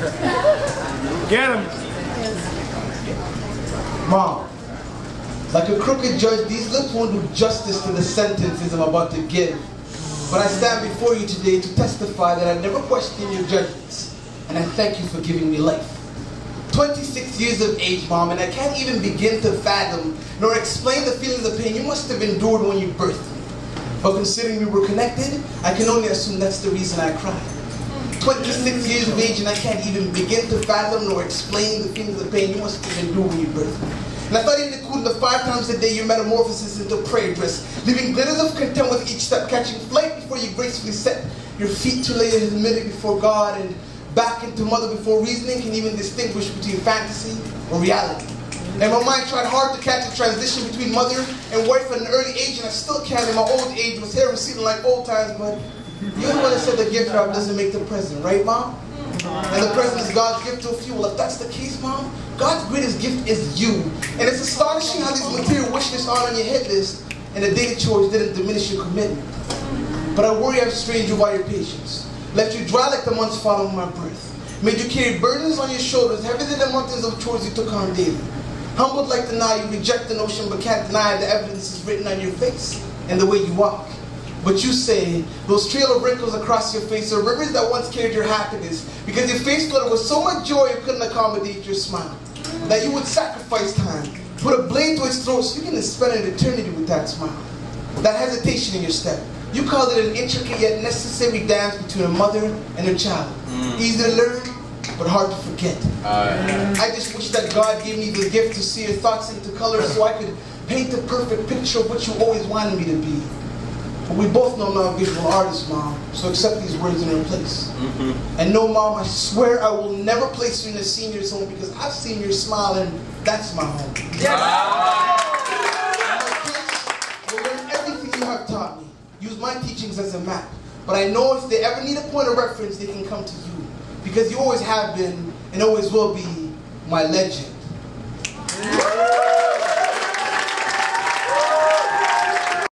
Get him. Mom, like a crooked judge, these lips won't do justice to the sentences I'm about to give. But I stand before you today to testify that I never question your judgments, and I thank you for giving me life. 26 years of age, Mom, and I can't even begin to fathom nor explain the feelings of pain you must have endured when you birthed me. But considering we were connected, I can only assume that's the reason I cried. 26 years of age and I can't even begin to fathom nor explain the feelings of pain you must have endured when you birthed me. And I thought included the five times a day your metamorphosis into prayer dress, leaving glitters of content with each step, catching flight before you gracefully set your feet to lay your humility before God and back into mother before reasoning can even distinguish between fantasy or reality. And my mind tried hard to catch the transition between mother and wife at an early age, and I still can't. in my old age, with hair receding like old times, but you're the one that said the gift wrap doesn't make the present, right, Mom? Mm-hmm. And the present is God's gift to a few. Well, if that's the case, Mom, God's greatest gift is you. And it's astonishing how these material wishes aren't on your hit list, and the daily chores didn't diminish your commitment. But I worry I've strained you by your patience left you dry like the months following my birth, made you carry burdens on your shoulders heavier than the mountains of chores you took on daily. Humbled like the Nile, you reject the notion but can't deny the evidence is written on your face and the way you walk. But you say those trail of wrinkles across your face are rivers that once carried your happiness because your face flooded with so much joy it couldn't accommodate your smile. That you would sacrifice time, put a blade to its throat so you can spend an eternity with that smile. That hesitation in your step, you called it an intricate yet necessary dance between a mother and a child. Mm. Easy to learn, but hard to forget. I just wish that God gave me the gift to see your thoughts into color so I could paint the perfect picture of what you always wanted me to be. But we both know I'm not a visual artist, Mom, so accept these words in their place. Mm-hmm. And no, Mom, I swear I will never place you in a senior's home because I've seen your smile and that's my home. Yes. Kids, learn everything you have taught me. use my teachings as a map. But I know if they ever need a point of reference, they can come to you. Because you always have been and always will be my legend.